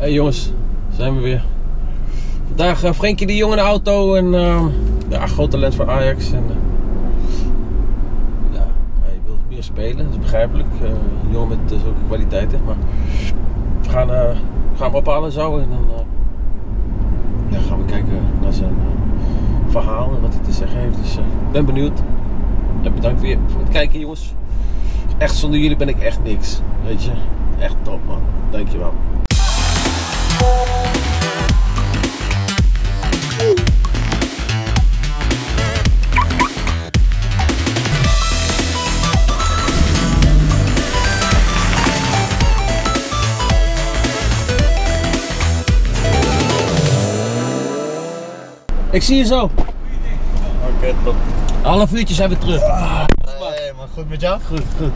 Hey jongens, zijn we weer. Vandaag uh, Frenkie de Jong in de auto en uh, ja, groot talent voor Ajax. En, uh, ja, hij wil meer spelen, dat is begrijpelijk. Een jongen met zulke kwaliteiten. Maar we gaan, we gaan hem ophalen zo en dan ja, gaan we kijken naar zijn verhaal en wat hij te zeggen heeft. Dus ik ben benieuwd. En bedankt weer voor het kijken jongens. Echt zonder jullie ben ik echt niks. Weet je, echt top man. Dankjewel. Ik zie je zo. Oké, okay, top. Half uurtje zijn we terug. Ah, hey, maar goed met jou? Goed, goed.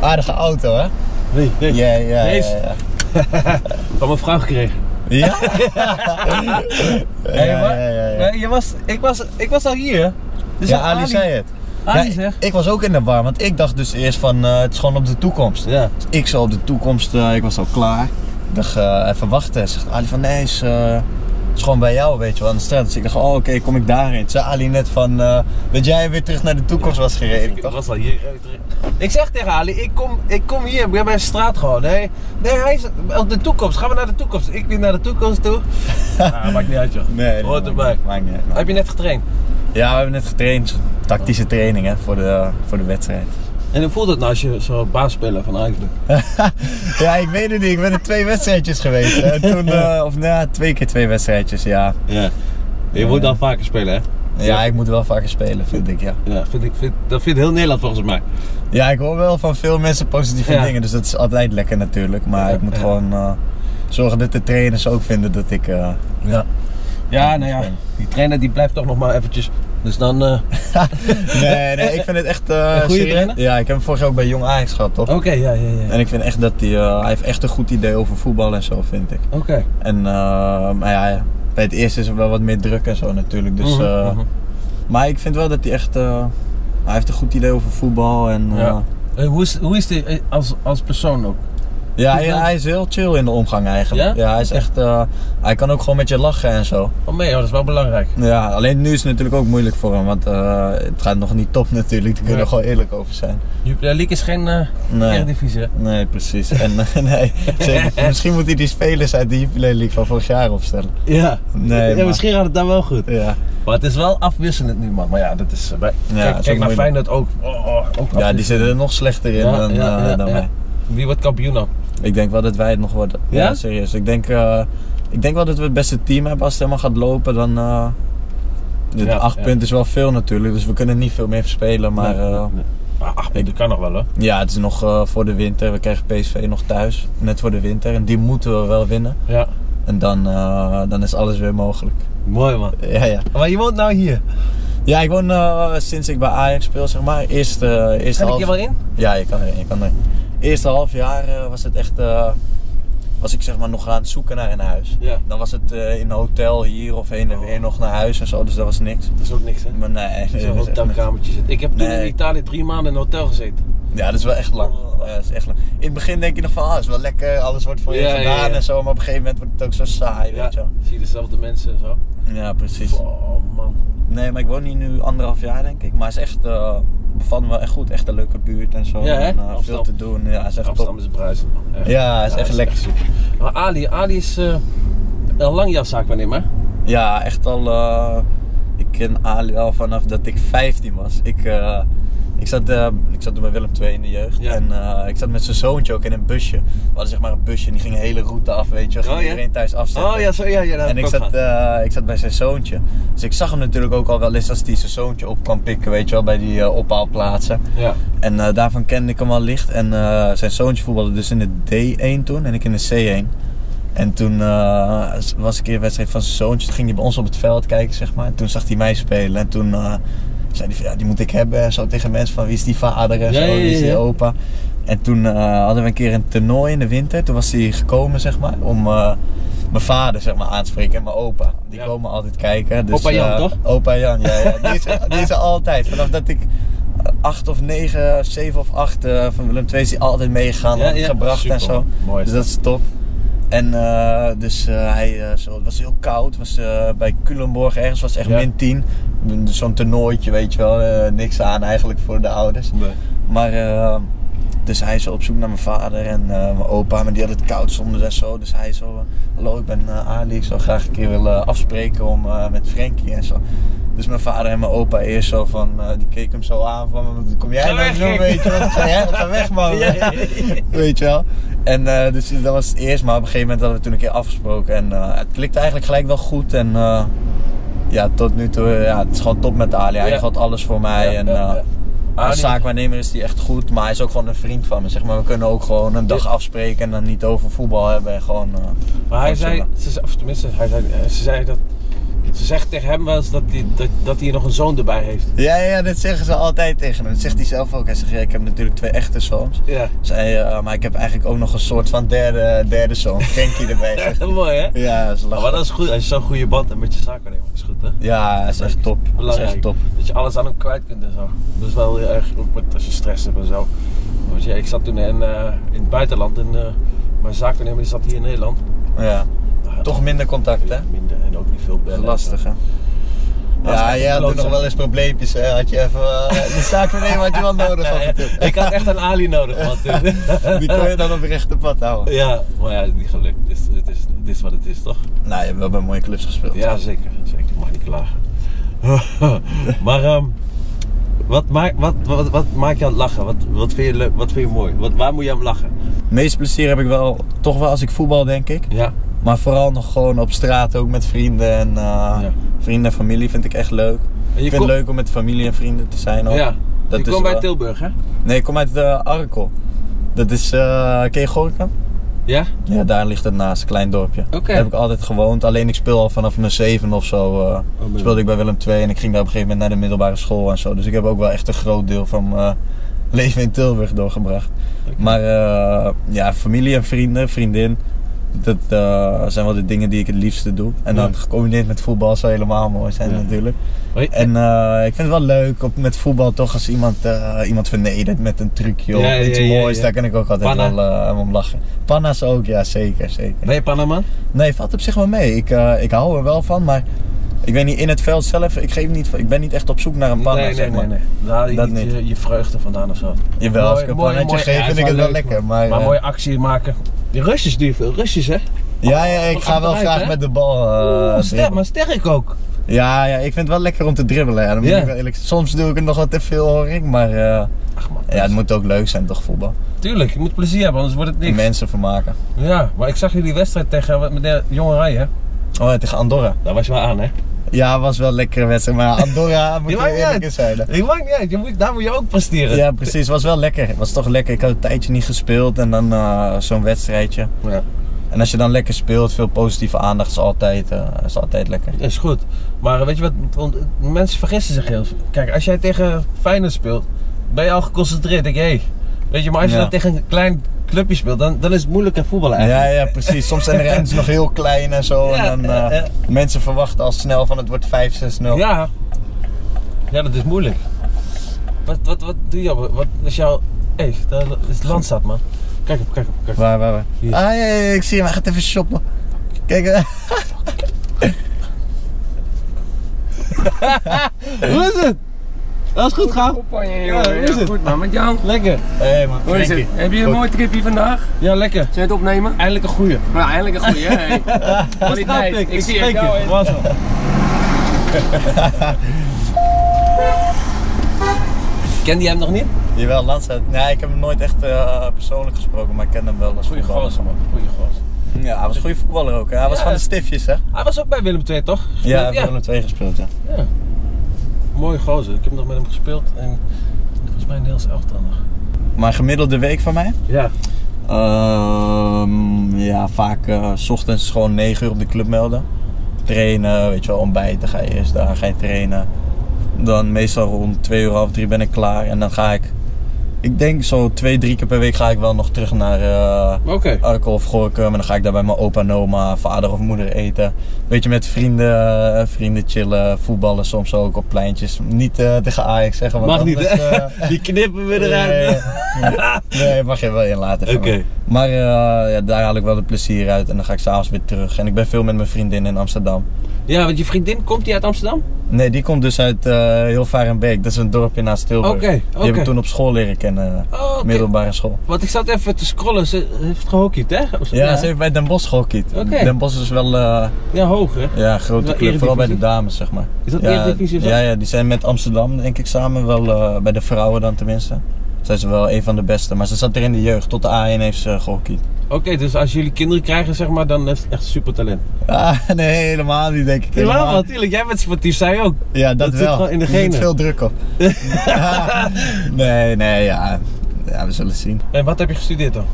Aardige auto, hè? Nee, nee. Ja, ja, ja. Van mijn vrouw gekregen. Ja? Hey, ja, maar, ja, ja, ja. maar Je was, ik, was, ik was al hier. Dus Ja, Ali zei het. Ali Ja, zegt. Ik was ook in de war, want ik dacht dus eerst van eh, het is gewoon op de toekomst. Ja. Ik zou op de toekomst, eh, ik was al klaar. Ik dacht eh, even wachten. Zegt Ali van nee, is, eh, is gewoon bij jou, weet je wel, aan de straat. Dus ik dacht, oh oké, kom ik daarin. Toen zei Ali net van eh, dat jij weer terug naar de toekomst was gereden, Ik toch? was al hier. Ik zeg tegen Ali, ik kom, ik kom hier, ik ben bij de straat gewoon. Nee, nee, hij is op de toekomst. Gaan we naar de toekomst? Ik weer naar de toekomst toe. ah, maakt niet uit joh. Nee, Hoort erbij. Maakt niet uit. Heb je net getraind? Ja, we hebben net getraind. Tactische training hè, voor, de, voor de wedstrijd. En hoe voelt het nou als je zo baasspeler van Ajax bent? ja, ik weet het niet. Ik ben er twee wedstrijdjes geweest. En toen, eh, of nou, ja, twee keer twee wedstrijdjes, ja. Ja. Je moet dan vaker spelen hè? Ja, ik moet wel vaker spelen, vind ik, ja. Ja, vind ik, vind, dat vindt heel Nederland volgens mij. Ja, ik hoor wel van veel mensen positieve Ja. dingen, dus dat is altijd lekker natuurlijk. Maar ik moet gewoon eh, zorgen dat de trainers ook vinden dat ik... eh, ja. Ja, nou ja, die trainer die blijft toch nog maar eventjes. Dus dan... eh, nee, nee, ik vind het echt... Een goede trainer? Ja, ik heb hem vorig jaar ook bij Jong Ajax gehad, toch? Oké, ja, ja, ja. En ik vind echt dat hij... eh, hij heeft echt een goed idee over voetbal en zo, vind ik. Oké. En maar ja, bij het eerste is er wel wat meer druk en zo natuurlijk. Dus, Mhm, mhm. Maar ik vind wel dat hij echt... hij heeft een goed idee over voetbal en... Ja. Hoe is, hoe is eh, als, als persoon ook? Ja, hij, hij is heel chill in de omgang eigenlijk. Ja? hij is echt. eh, hij kan ook gewoon met je lachen en zo. Oh oh, dat is wel belangrijk. Ja, alleen nu is het natuurlijk ook moeilijk voor hem, want eh, het gaat nog niet top natuurlijk. Daar kunnen we gewoon eerlijk over zijn. Jupiler League is geen eh Nee. Eredivisie? Nee, precies. En nee, zeker. misschien moet hij die spelers uit de Jupiler League van vorig jaar opstellen. Ja. Nee, ja maar- misschien gaat het dan wel goed. Ja, Maar het is wel afwisselend nu, man. Maar ja, dat is... Bij... Ja, kijk is naar. Feyenoord ook. Oh, oh, ook ja die zitten er nog slechter in dan, wij. Wie wordt kampioen dan? Ik denk wel dat wij het nog worden. Ja, Ja? serieus. Ik denk, eh, ik denk wel dat we het beste team hebben als het helemaal gaat lopen. Dan, eh de Ja, acht ja. punten is wel veel natuurlijk, dus we kunnen niet veel meer verspelen. Maar Nee, eh, nee, nee. Maar acht punten kan nog wel, hoor. Ja, het is nog voor de winter. We krijgen PSV nog thuis, net voor de winter. En die moeten we wel winnen. Ja. En dan, dan is alles weer mogelijk. Mooi, man. Ja, ja. Maar je woont nou hier. ja ik woon sinds ik bij Ajax speel, zeg maar. Eerste, eerste Kan ik half... hier wel in? Ja, je kan erin, je kan erin. Eerste half jaar eh, was het echt... eh, was ik zeg maar nog aan het zoeken naar een huis. Ja. Dan was het eh, in een hotel hier of heen en weer nog naar huis en zo. Dus dat was niks. Dat is ook niks, hè? Maar nee, echt niks. hotelkamertje zit. Ik heb toen Nee. in Italië drie maanden in een hotel gezeten. Ja, dat is wel echt lang. Ja, dat is echt lang. In het begin denk je nog van, ah, het is wel lekker, alles wordt voor je Ja, gedaan en zo. Maar op een gegeven moment wordt het ook zo saai, weet je wel. zie je dezelfde mensen en zo. Ja, precies. Oh man. Nee, maar ik woon hier nu anderhalf jaar denk ik. Maar het is echt, bevalt me wel echt goed. Echt een leuke buurt en zo. Ja, hè? En, eh, veel te doen. Ja, is echt Amsterdam top. is bruisend, man. Echt. Ja, het is echt lekker. super. Maar Ali, Ali is eh, een langjaarzaak wanneer maar. Ja, echt al. eh, ik ken Ali al vanaf dat ik 15 was. Ik, ik, zat, eh, ik zat toen bij Willem II in de jeugd. Ja. En eh, ik zat met zijn zoontje ook in een busje. We hadden zeg maar een busje en die ging een hele route af, weet je. We gingen Oh, ja? iedereen thuis afzetten. Oh ja, zo, ja, ja dat En ik zat, eh, ik zat bij zijn zoontje. Dus ik zag hem natuurlijk ook al wel eens als hij zijn zoontje op kwam pikken, weet je wel, bij die ophaalplaatsen. Ja. En daarvan kende ik hem al licht. En zijn zoontje voetbalde dus in de D1 toen en ik in de C1. En toen eh, was ik een wedstrijd van zijn zoontje. Toen ging hij bij ons op het veld kijken, zeg maar. En toen zag hij mij spelen. En toen zei hij van, ja, die moet ik hebben. En zo tegen mensen van, wie is die vader en zo, ja, wie is die opa. En toen eh, hadden we een keer een toernooi in de winter. Toen was hij gekomen, zeg maar, om... eh, mijn vader zeg maar aan te spreken en mijn opa. Die komen altijd kijken. Dus, Opa Jan, eh, toch? Opa Jan, ja. ja. Die, is, die is er altijd. Vanaf dat ik acht of negen, zeven of acht van Willem II is hij altijd meegegaan, Ja, altijd ja. gebracht Super, en zo. Mooi dus dat is top. En eh, dus eh, hij, eh, het was heel koud. Het was bij Culemborg ergens was het echt Ja. min 10. Zo'n toernooitje, weet je wel. niks aan eigenlijk voor de ouders. Nee. Maar dus hij is op zoek naar mijn vader en mijn opa, maar die had het koud zonder en zo. Dus hij zo, hallo ik ben Ali, ik zou graag een keer willen afspreken om, met Frankie en zo. Dus mijn vader en mijn opa eerst zo van, eh, die keek hem zo aan van, kom jij nou zo, weet je wel. Ga, jij, ga weg man. Ja, weet je wel. En eh, dus dat was het eerst, maar op een gegeven moment hadden we toen een keer afgesproken. En eh, het klikte eigenlijk gelijk wel goed en... ja, tot nu toe, ja, het is gewoon top met Ali. Hij Ja. gaat alles voor mij. Ja, en, ja. als zaakwaarnemer is die echt goed, maar hij is ook gewoon een vriend van me. Zeg maar. We kunnen ook gewoon een dag afspreken en dan niet over voetbal hebben. En gewoon, Maar hij zei, ze, of tenminste, hij zei, ze zei dat. Ze zegt tegen hem wel eens dat hij, dat, dat hij nog een zoon erbij heeft. Ja, ja, dat zeggen ze altijd tegen hem. Dat zegt hij zelf ook. Hij zegt, ja, ik heb natuurlijk twee echte zoons. Ja. Zei, eh, maar ik heb eigenlijk ook nog een soort van derde, derde zoon. Frankie erbij. Mooi hè? Ja, dat is Maar lachen. dat is goed, als je zo'n goede band hebt met je zaakwaarnemer, is goed hè? Ja, dat is echt top. Dat is Belangrijk. echt top. Dat je alles aan hem kwijt kunt en zo. Dat is wel heel erg, ook met, als je stress hebt en zo. Want ja, ik zat toen in, eh, in het buitenland en eh, mijn zaakwaarnemer die zat hier in Nederland. Ja. Nou, Toch minder contact, hè? Minder ook niet veel Dat bellen. is lastig, hè? Ja, jij had toen nog wel eens probleempjes, hè? Had je even... eh, de zaakwaarnemer had je wel nodig toe. ik had echt een Ali nodig, man. Die kon je dan op het rechte pad houden. ja, maar ja, het is niet gelukt. Het is, het is, het is wat het is, toch? Nou, je hebt wel bij mooie clubs gespeeld. Ja, zeker. zeker. Ik mag niet klagen. maar ehm, wat, maakt, wat, wat, wat maakt het lachen? Wat, wat, vind je leuk, wat vind je mooi? Wat, waar moet je aan lachen? Het meeste plezier heb ik wel toch wel als ik voetbal, denk ik. Ja, Maar vooral nog gewoon op straat, ook met vrienden en uh, Ja. vrienden en familie vind ik echt leuk. Ik vind kom- het leuk om met familie en vrienden te zijn ook. ja. Dat je komt bij Tilburg, hè? Nee, ik kom uit uh, Arkel. Dat is, uh, ken je? Ja? Ja, daar ligt het naast, een klein dorpje. Daar heb ik altijd gewoond. Alleen ik speel al vanaf mijn zeven of zo. uh, speelde ik bij Willem II en ik ging daar op een gegeven moment naar de middelbare school en zo. Dus ik heb ook wel echt een groot deel van mijn leven in Tilburg doorgebracht. Maar uh, ja, familie en vrienden, vriendin. Dat uh, zijn wel de dingen die ik het liefste doe. En dan Ja. gecombineerd met voetbal zou helemaal mooi zijn Ja. natuurlijk. Hoi. En uh, ik vind het wel leuk op, met voetbal toch als iemand, uh, iemand vernedert met een trucje of Ja, ja, iets moois. Daar kan ik ook altijd Panna. wel om lachen. Panna's ook, ja zeker, zeker. Ben je Panaman? Nee, valt op zich wel mee. Ik, ik hou er wel van, maar ik weet niet, in het veld zelf, ik, geef niet, ik ben niet echt op zoek naar een panna. nee, nee, zeg maar. nee, nee. Daar haal je Dat niet, niet. Je, je vreugde vandaan of zo. Jawel, als ik een mooi- pannetje geef, ja, vind ik het wel leuk, lekker. Maar, Maar eh, mooie actie maken. Die Russisch je veel. Russisch, hè? Ja, ja, ik ga wel graag met de bal. eh, maar sterk ook. Ja, ja, ik vind het wel lekker om te dribbelen. Ja, dan moet Ja. ik wel eerlijk Soms doe ik het nog wat te veel, hoor ik. Maar eh, Ach man. ja, het moet ook leuk zijn, toch, voetbal? Tuurlijk, je moet plezier hebben, anders wordt het niks. Mensen vermaken. Ja, maar ik zag jullie wedstrijd tegen met de jonge Rij, hè? Oh, ja, tegen Andorra. Daar was je wel aan, hè? Ja, was wel een lekkere wedstrijd. Maar Andorra moet Je eerlijk in zijn. Ik maakt niet uit, je moet, daar moet je ook presteren. Ja, precies. was wel lekker. Het was toch lekker. Ik had een tijdje niet gespeeld en dan eh, zo'n wedstrijdje. Ja, En als je dan lekker speelt, veel positieve aandacht is altijd, eh, is altijd lekker. dat is goed. Maar weet je wat, mensen vergissen zich heel veel. Kijk, als jij tegen Feyenoord speelt, ben je al geconcentreerd. Denk je, hey, weet je, maar als je Ja. dan tegen een klein clubje speelt, dan, dan is het moeilijk aan voetballen Ja, eigenlijk. ja, precies. Soms zijn de rens nog heel klein en zo. Ja, en dan, ja, eh, ja. Mensen verwachten al snel van het wordt 5-6-0. Ja. Ja, dat is moeilijk. Wat, wat, wat doe je? Wat is jouw... Hé, hey, daar is landstad, man. Kijk op, kijk op, kijk op. Waar, waar, waar? Hier. Ah, ja, ja, ja, ik zie hem. Hij gaat even shoppen. Kijk. Hoe is het? Dat is goed gaan. Ja, hoe is het? goed man, met jou. Lekker. Hé, man. Hoe is het? Heb je een Goed. mooi tripje vandaag? Ja, lekker. Zijn je het opnemen? Eindelijk een goeie. Maar eindelijk een goeie, hè? Hey. Kwaliteit. Ik zie het. spreek jou. Was wel. Kende jij hem nog niet? Jawel, Landstad. Nee, ik heb hem nooit echt eh, persoonlijk gesproken, maar ik ken hem wel als Goeie voetballer. gozer, man. Goeie gozer. Ja, hij was een goede voetballer ook. Hè? Hij was van de stiftjes, hè? Hij was ook bij Willem II, toch? Ja, hij heeft ja. Willem II gespeeld, ja. ja. Mooie gozer. Ik heb nog met hem gespeeld. En volgens mij een heel elftal nog. Maar gemiddelde week van mij? Ja. Ehm, ja, vaak eh, s ochtends gewoon 9 uur op de club melden. Trainen, weet je wel, ontbijten ga je eerst daar, ga je trainen. Dan meestal rond 2 uur half 3 ben ik klaar en dan ga ik Ik denk zo twee, drie keer per week ga ik wel nog terug naar eh Oké. Arkel of Gorkum. En dan ga ik daar bij mijn opa en oma, vader of moeder eten. Beetje met vrienden, eh, vrienden chillen, voetballen soms ook op pleintjes. Niet eh, tegen Ajax zeggen, want Mag niet, hè? eh, Die knippen we eruit. Nee, nee, mag je wel in laten. Oké. Maar eh, ja, daar haal ik wel het plezier uit en dan ga ik s'avonds weer terug. En ik ben veel met mijn vriendin in Amsterdam. Ja, want je vriendin, komt die uit Amsterdam? Nee, die komt dus uit uh. Dat is een dorpje naast Tilburg. Oké, Die oké. heb ik toen op school leren kennen. Oh, oké. Middelbare school. Want ik zat even te scrollen, ze heeft gehockeyd, hè? Ja, ze heeft bij Den Bosch gehockeyd. Den Bosch is wel eh, Ja, hoog, hè? ja, grote Wel club, vooral bij de dames zeg maar. Is dat ja, Eredivisie of zo? Ja, ja, die zijn met Amsterdam denk ik samen wel, eh, bij de vrouwen dan tenminste. Zijn ze wel een van de beste, maar ze zat er in de jeugd. Tot de A1 heeft ze gehockeyd. Oké, dus als jullie kinderen krijgen, zeg maar, dan is het echt super talent. Ah, nee, helemaal niet denk ik. Helemaal, Helemaal. natuurlijk. Jij bent sportief, zij ook. Ja, dat, Dat zit wel. gewoon in de Er zit genen. veel druk op. nee, nee, ja. Ja, we zullen zien. En wat heb je gestudeerd dan?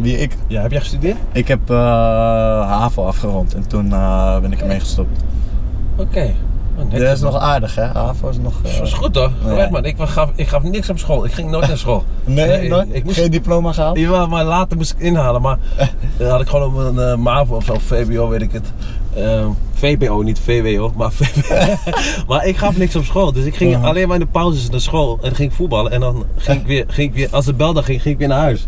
Wie ik? Ja, heb jij gestudeerd? Ik heb eh HAVO afgerond en toen eh, ben ik ermee gestopt. Oké. Oh, Dat is nog aardig, hè? HAVO is nog... eh, Dat is goed hoor. Ja. Echt man, ik gaf, ik gaf niks op school. Ik ging nooit naar school. Nee, nooit? Ik moest, Geen diploma gehaald? Jawel, maar later moest ik inhalen. Maar dan had ik gewoon op een eh, MAVO of zo, VBO weet ik het. Ehm, VBO, niet VWO, maar VBO. maar ik gaf niks op school. Dus ik ging alleen maar in de pauzes naar school. En dan ging ik voetballen. En dan ging ik weer, ging ik weer als de bel dan ging, ging ik weer naar huis.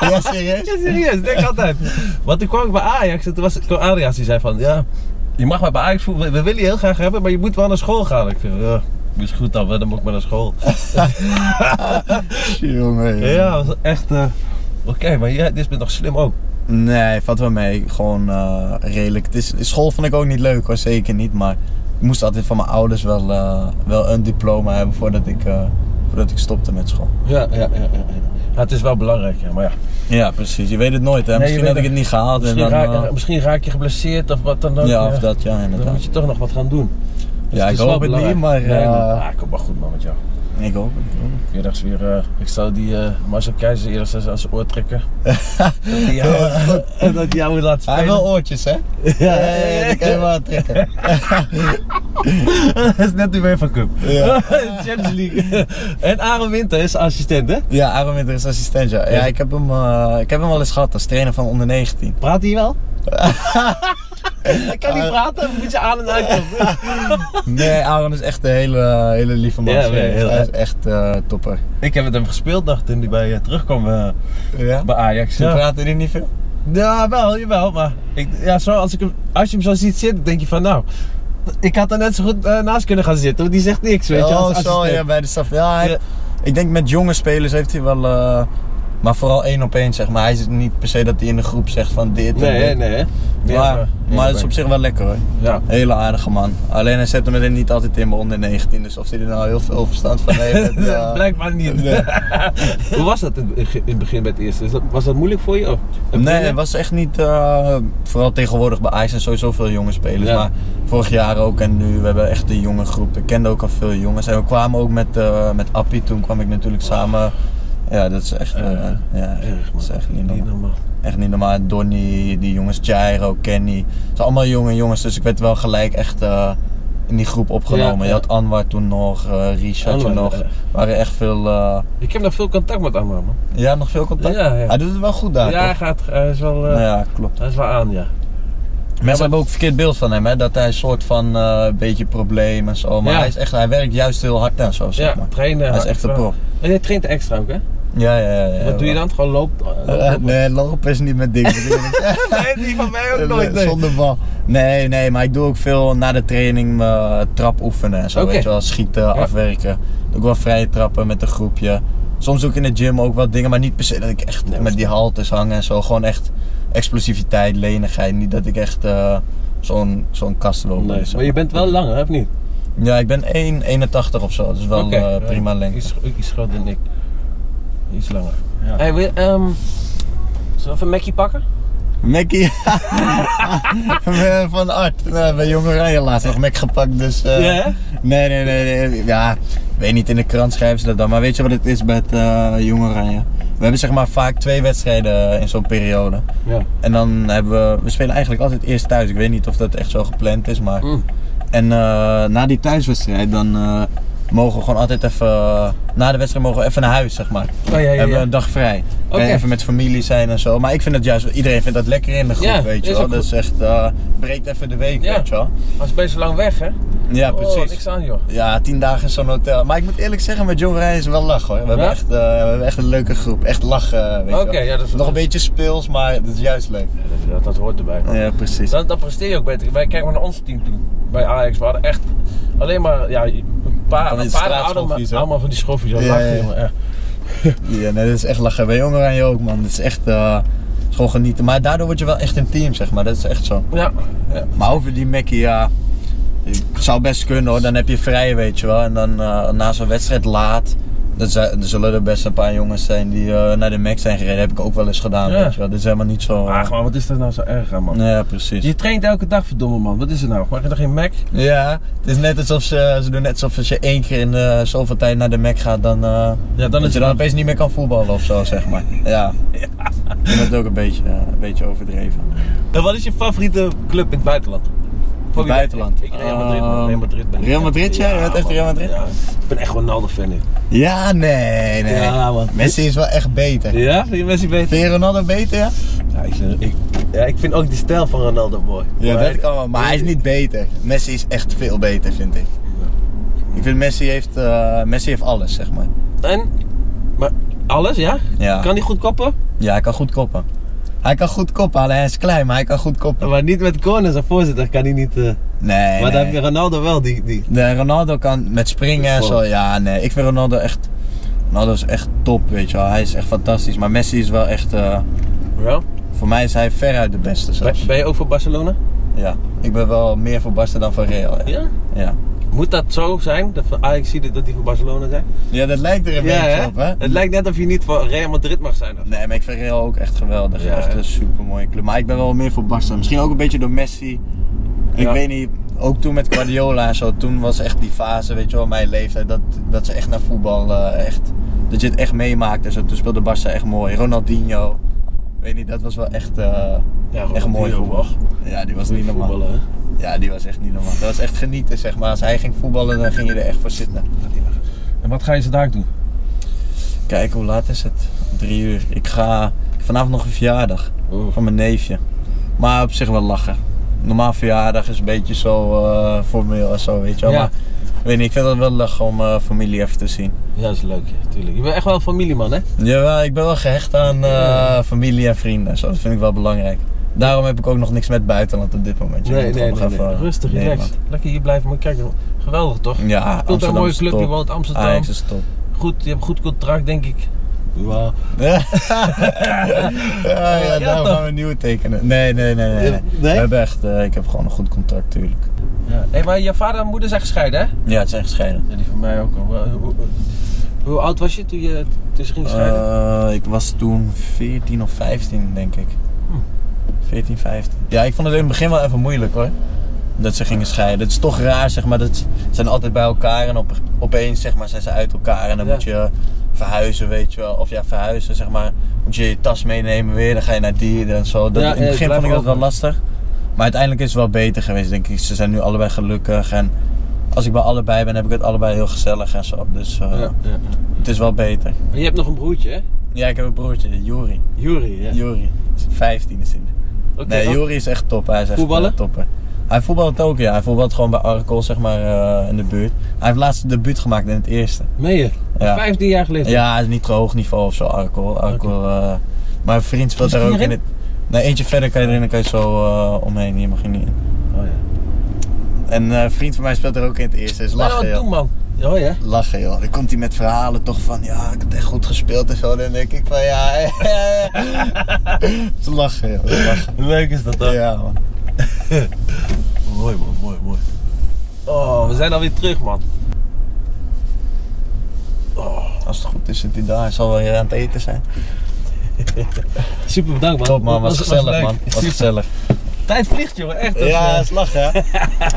ja, serieus? Ja, serieus, denk altijd. Want toen kwam ik bij Ajax en toen was kwam Adriaans die zei van, ja, je mag maar bij Ajax voetballen, we willen je heel graag hebben, maar je moet wel naar school gaan. Ik zei, ja, is goed dan, dan moet ik maar naar school. Jongen. Ja, dat was echt, eh, oké, maar jij dit bent nog slim ook. Nee, valt wel mee. Gewoon eh, redelijk. Het is, school vond ik ook niet leuk hoor, zeker niet. Maar ik moest altijd van mijn ouders wel, eh, wel een diploma hebben voordat ik, eh, voordat ik stopte met school. Ja, ja, ja, ja. Het is wel belangrijk, ja, maar ja. Ja, precies. Je weet het nooit hè. Nee, Misschien had ik het. niet gehaald. Misschien, en dan, raak, eh, misschien raak je geblesseerd of wat dan ook. ja, of dat, ja Dan inderdaad. moet je toch nog wat gaan doen. Dus Ja, ik wel hoop het niet, maar, Nee, eh, ah, kom maar goed man met jou. Ik hoop het. ik weer, eh, ik zou die eh Marcel Keizer eerst zijn oor trekken. dat hij jou, dat hij jou moet laten Hij spelen. wel oortjes hè? Ja, Ja, ja, die kan je wel aantrekken. dat is net de UEFA Cup. Ja. Champions League. en Aaron Winter is assistent, hè? Ja, Aaron Winter is assistent ja. Ja, ik heb, hem, eh, ik heb hem wel eens gehad als trainer van onder 19. Praat hij wel? Ik kan niet praten, moet je aan en uitkomen. Nee, Aaron is echt een hele, hele lieve man. Ja, heel hij is echt eh, topper. ik heb met hem gespeeld nog toen hij bij eh, terugkwam eh, Ja? bij Ajax. Ze Ja. praten die niet veel? ja, wel, jawel. Maar ik, ja, zo, als, ik hem, als je hem zo ziet zitten, denk je van nou... Ik had er net zo goed eh, naast kunnen gaan zitten, want die zegt niks, weet je. oh, als zo, ja, bij de staf. Ja, hij- Ja. ik denk met jonge spelers heeft hij wel... maar vooral één op één, zeg maar. Hij is niet per se dat hij in de groep zegt van dit en Nee, dit. nee? Meer, Maar, meer maar het is op zich wel lekker hoor. Ja. Hele aardige man. Alleen hij zet hem er niet altijd in bij onder 19. Dus of hij er nou heel veel verstand van heeft. eh, Blijkbaar niet. Nee. Hoe was dat in het begin bij het eerste? Dat- Was dat moeilijk voor je? Nee, het was echt niet. eh, vooral tegenwoordig bij Ajax zijn sowieso veel jonge spelers. Ja. Maar vorig jaar ook en nu, we hebben echt een jonge groep. Ik kende ook al veel jongens. En we kwamen ook met, eh met Appie, toen kwam ik natuurlijk samen. Ja, dat is echt. eh, Eh, ja, Erg, dat is echt niet Niet normaal. Echt niet normaal. Donny, die jongens, Jairo, Kenny. Het zijn allemaal jonge jongens, dus ik werd wel gelijk echt eh, in die groep opgenomen. Ja, Je had Anwar toen nog, Richard Anwar, nog. Er waren echt veel. Ik heb nog veel contact met Anwar, man. ja, nog veel contact. Ja, ja. Hij doet het wel goed daar. ja, hij, gaat, hij, is wel, Nou ja, klopt. hij is wel aan, ja. Mensen hebben ook verkeerd beeld van hem, hè? dat hij een soort van een beetje probleem en zo. Maar Ja. hij, is echt, hij werkt juist heel hard en zo, zeg Ja, maar. trainen. Hij is echt een prof. En jij traint extra ook, hè? Ja, ja, ja. ja Wat doe je dan? Gewoon loopt? Eh, nee, lopen is niet mijn ding. nee, die van mij ook nooit. Nee. Zonder bal. Nee, nee, maar ik doe ook veel na de training mijn trap oefenen en zo. Weet je wel, schieten, afwerken. Doe ik wel vrije trappen met een groepje. Soms doe ik in de gym ook wat dingen, maar niet per se dat ik echt Nee, met die haltes hang en zo. Gewoon echt explosiviteit, lenigheid. Niet dat ik echt eh, zo'n zo'n kast loop. Nee, maar je bent wel langer, hè, of niet? Ja, ik ben 1,81 of zo. Dus wel eh, prima lengte. Iets, iets groter dan ik. Iets langer. Ja. Hey, wil, ehm, zullen we even een Mackie pakken? Mackie. van Art. Nou, bij Jong Oranje laatst nog Mac gepakt. Dus, eh, Ja, hè? Nee, nee, nee, nee. Ja, ik weet niet, in de krant schrijven ze dat dan. Maar weet je wat het is met eh Jong Oranje? We hebben zeg maar vaak twee wedstrijden in zo'n periode. Ja. En dan hebben we... We spelen eigenlijk altijd eerst thuis. Ik weet niet of dat echt zo gepland is, maar... Mm. En eh, na die thuiswedstrijd dan... mogen we gewoon altijd even, eh, na de wedstrijd mogen we even naar huis, zeg maar. Oh ja, ja, Hebben we ja. een dag vrij. Oké. En even met familie zijn en zo. Maar ik vind het juist, iedereen vindt dat lekker in de groep, Ja, weet je is wel. Dat is echt, eh breekt even de week, Ja. weet je wel. Als ben je zo lang weg, hè? Ja, Oh, precies. niks aan, joh. Ja, tien dagen in zo'n hotel. Maar ik moet eerlijk zeggen, met John Rijn is wel lachen hoor. We hebben, Ja? echt, eh, we hebben echt een leuke groep. Echt lachen, weet je Oké, wel. ja, dat is Nog een beetje speels, maar het is juist leuk. Ja, dat, dat hoort erbij. man. Ja, precies. Dan, dan presteer je ook beter. Wij kijken maar naar ons team toe. Bij Ajax. We hadden echt alleen maar ja, paar, een paar oude, allemaal van die schoffies. Ja, Ja, lachen, jongen, echt. Ja, nee, dat is echt lachen. Bij Jong Oranje ook, man. Dat is echt eh, het is gewoon genieten. Maar daardoor word je wel echt een team, zeg maar. Dat is echt zo. Ja. ja. Maar over die Mackie, ja. Het zou best kunnen hoor. Dan heb je vrij, weet je wel. En dan eh, na zo'n wedstrijd laat. Er zullen er best een paar jongens zijn die eh, naar de Mac zijn gereden. heb ik ook wel eens gedaan, Ja. weet je wel. Dat is helemaal niet zo... Ach, maar wat is dat nou zo erg aan, man? Ja, precies. Je traint elke dag, verdomme man. Wat is het nou? Mag je nog geen Mac? Ja, het is net alsof ze, ze doen net alsof als je één keer in eh, zoveel tijd naar de Mac gaat, dan, eh, Ja, dan dat je dan opeens niet meer kan voetballen of zo, zeg maar. Ja, ik vind dat ook een beetje, eh, een beetje overdreven. En wat is je favoriete club in het buitenland? Het buitenland? Ik Real Madrid. Ehm, Real Madrid ben ik. Real Madrid, ja? Je bent echt. Real Madrid? Ja, ik ben echt Ronaldo-fan. ik. Ja, nee, nee. Ja, man. Messi is wel echt beter. Ja, vind je Messi beter? Vind je Ronaldo beter, ja? Ja, ik vind, ik, ja, ik vind ook die stijl van Ronaldo mooi. Ja, Maar- dat kan wel. Maar hij is niet beter. Messi is echt veel beter, vind ik. Ik vind Messi heeft, eh, Messi heeft alles, zeg maar. En? Maar alles, ja? Ja. Kan hij goed koppen? Ja, hij kan goed koppen. Hij kan goed koppen, hij is klein, maar hij kan goed koppen. Maar niet met corners als voorzitter kan hij niet... eh, Nee, maar dan nee. heb je Ronaldo wel, die... die. De Ronaldo kan met springen en zo. Ja, nee. Ik vind Ronaldo echt. Ronaldo is echt top, weet je wel. Hij is echt fantastisch. Maar Messi is wel echt. eh, Ja? voor mij is hij veruit de beste Ben, zelfs. ben je ook voor Barcelona? Ja. Ik ben wel meer voor Barca dan voor Real. Ja. Ja? Ja, Moet dat zo zijn? Dat van Ajax ziet dat die voor Barcelona zijn? ja dat lijkt er een Ja, beetje hè? op, hè? Het lijkt net of je niet voor Real Madrid mag zijn. Of? Nee, maar ik vind Real ook echt geweldig. Ja, echt een super mooie club. Maar ik ben wel meer voor Barca. Misschien ook een beetje door Messi. Ik weet niet, ook toen met Guardiola en zo, toen was echt die fase, weet je wel, mijn leeftijd, dat, dat ze echt naar voetbal eh, echt, dat je het echt meemaakte en zo. Toen speelde Barca echt mooi. Ronaldinho, weet niet, dat was wel echt, eh, Ja, echt mooi voetbal. Ja, die was niet normaal. Ja, die was echt niet normaal. Dat was echt genieten, zeg maar. Als hij ging voetballen, dan ging je er echt voor zitten. En wat ga je daar doen? Kijk, hoe laat is het? Drie uur. Ik ga vanavond nog een verjaardag. Van mijn neefje. Maar op zich wel lachen. Normaal verjaardag is een beetje zo eh, formeel en zo, weet je wel. Ja. Maar ik weet niet, ik vind het wel lachen om eh, familie even te zien. Ja, dat is leuk, ja, tuurlijk. Je bent echt wel een familieman, hè? Jawel, ik ben wel gehecht aan eh, familie en vrienden en zo. Dat vind ik wel belangrijk. Daarom heb ik ook nog niks met buitenland op dit moment. Je Nee, nee, nee. even Rustig, relax. Nederland. Lekker hier blijven. Maar kijk, geweldig toch? Ja, komt Amsterdam een mooie is club, je top. woont Amsterdam. Ajax is top. Goed, je hebt een goed contract, denk ik. Wauw. ja, ja, Ja, daarom gaan we een nieuwe tekenen. Nee, nee, nee, nee. nee. Nee? We hebben echt, eh, ik heb gewoon een goed contract, tuurlijk. Ja. Hé, maar je vader en moeder zijn gescheiden, hè? Ja, het zijn gescheiden. Ja, die van mij ook al. Hoe, hoe, hoe oud was je toen, je ze gingen scheiden? Eh, ik was toen 14 of 15, denk ik. Hm. 14, 15. Ja, ik vond het in het begin wel even moeilijk hoor. Dat ze gingen scheiden. Het is toch raar, zeg maar. Dat ze zijn altijd bij elkaar en op, opeens zeg maar, zijn ze uit elkaar. En dan Ja. moet je verhuizen, weet je wel. Of ja, verhuizen, zeg maar. Moet je je tas meenemen weer. Dan ga je naar die en zo. Dat, Ja, in het begin vond ik dat wel lastig. Maar uiteindelijk is het wel beter geweest, denk ik. Ze zijn nu allebei gelukkig. En als ik bij allebei ben, heb ik het allebei heel gezellig en zo. Dus eh, ja, ja. het is wel beter. Maar je hebt nog een broertje, hè? Ja, ik heb een broertje, Juri. Jury, ja. Juri. 15 is hij. Nee, Juri is echt top. Hij is echt Voetballen? eh, topper. Hij voetbalt ook, ja. Hij voetbalt gewoon bij Arkel, zeg maar, eh, in de buurt. Hij heeft laatst de debuut gemaakt in het eerste. Meen je? Ja. 15 jaar geleden? Ja, hij is niet hoog niveau of zo, Arkel. Arkel eh, maar vriend speelt daar ook in het... Nee, eentje verder kan je erin, dan kan je zo omheen. Hier mag je niet in. Oh ja. En een vriend van mij speelt er ook in het eerste. Dus lachen, wat doen, man? Oh ja? Lachen, joh. Dan komt hij met verhalen toch van, ja, ik heb echt goed gespeeld en zo. Dan denk ik van, ja... Is lachen, joh. Lachen. Leuk is dat toch? Ja, man. Mooi man, mooi, mooi. Oh, we zijn alweer terug man. Als het goed is, zit hij daar. Hij zal wel hier aan het eten zijn. Super bedankt man. Top man, was gezellig leuk. man. Was Super. gezellig. Tijd vliegt jongen, echt. Ja, het is lachen hè.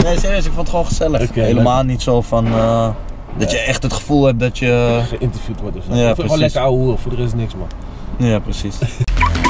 Nee, serieus, ik vond het gewoon gezellig. Helemaal niet zo van eh, dat je echt het gevoel hebt dat je... geïnterviewd wordt of zo. Ja, ik vind gewoon precies. lekker ouwe hoeren, voor de rest niks man. Ja, precies.